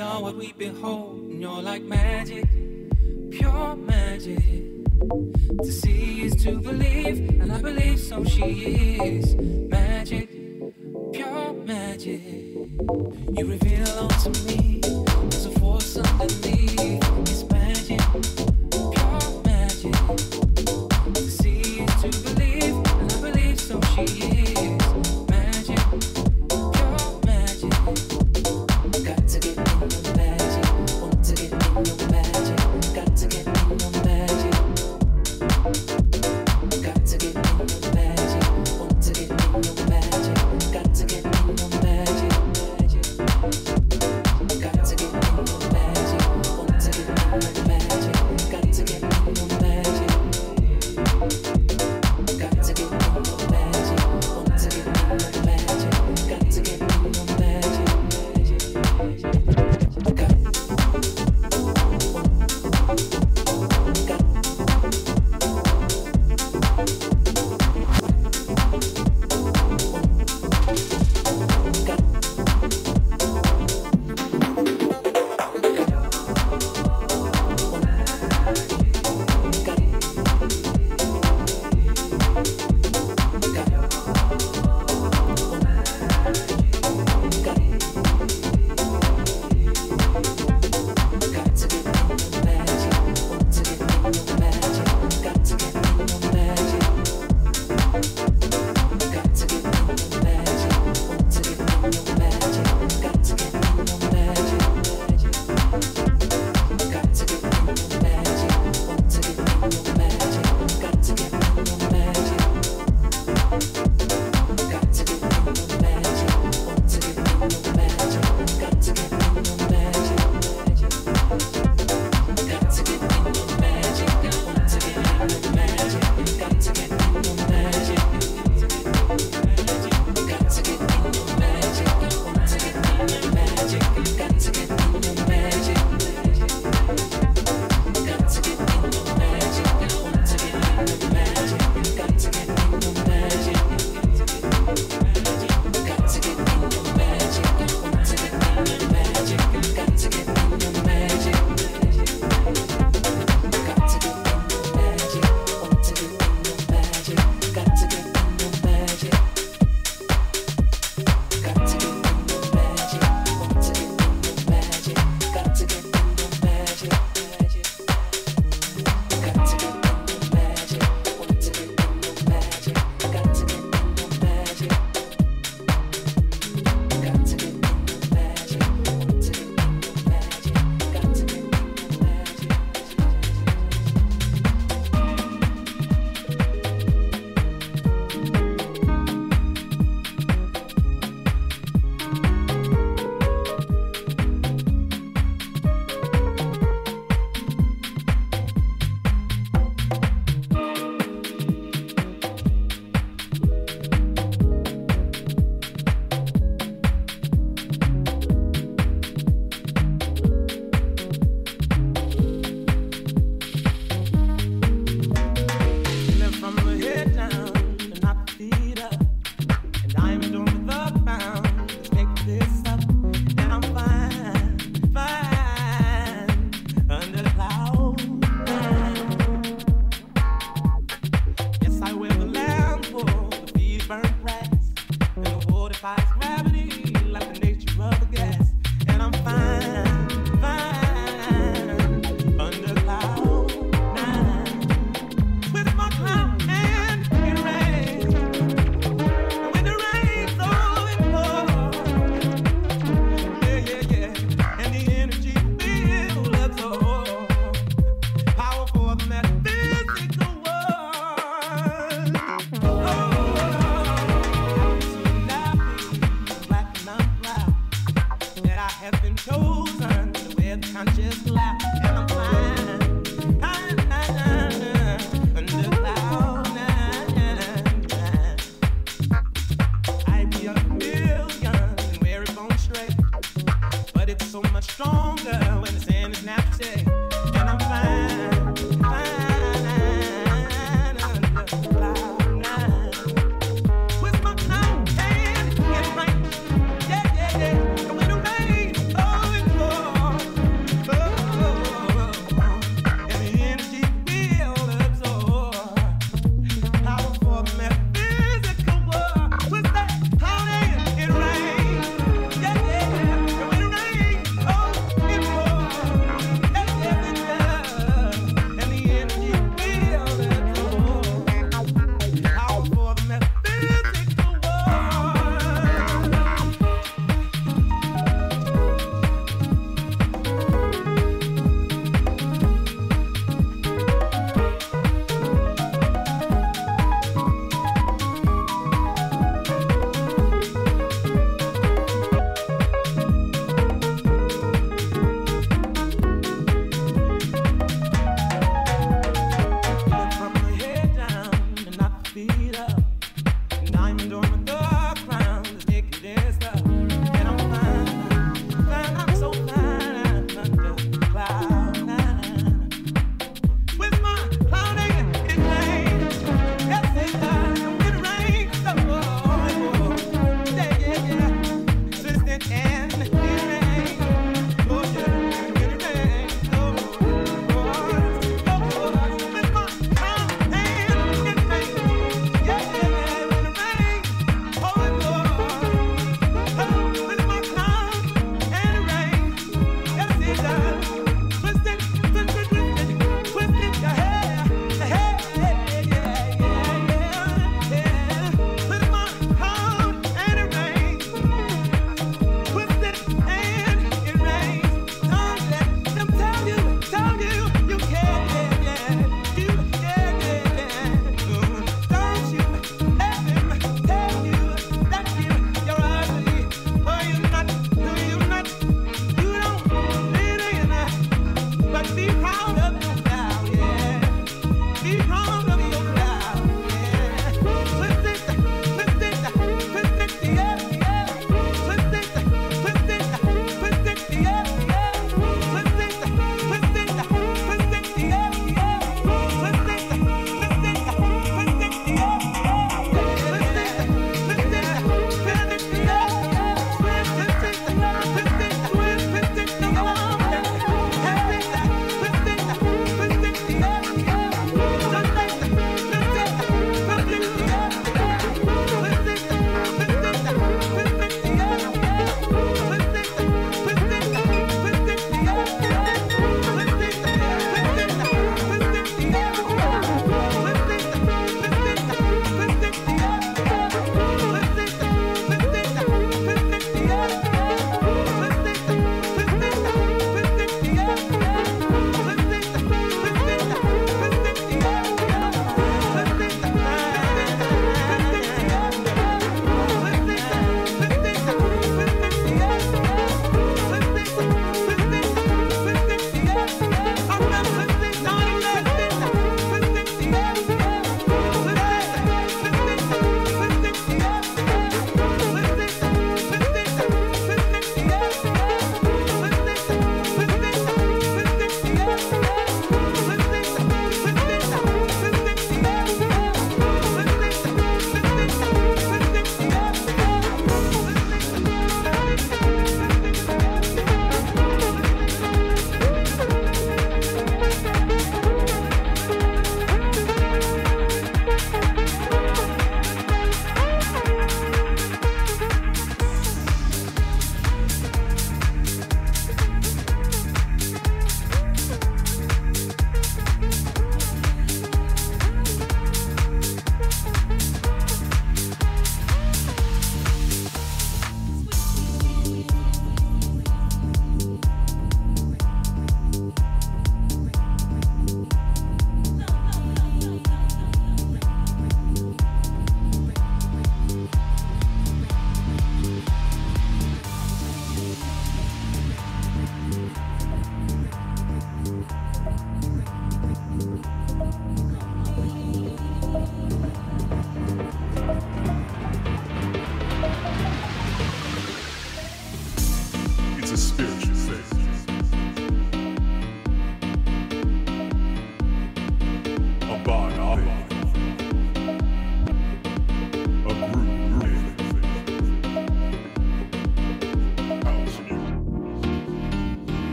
are what we behold. And you're like magic, pure magic. To see is to believe, and I believe so she is. Magic, pure magic. You reveal unto me, there's a force underneath.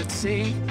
Heart sing.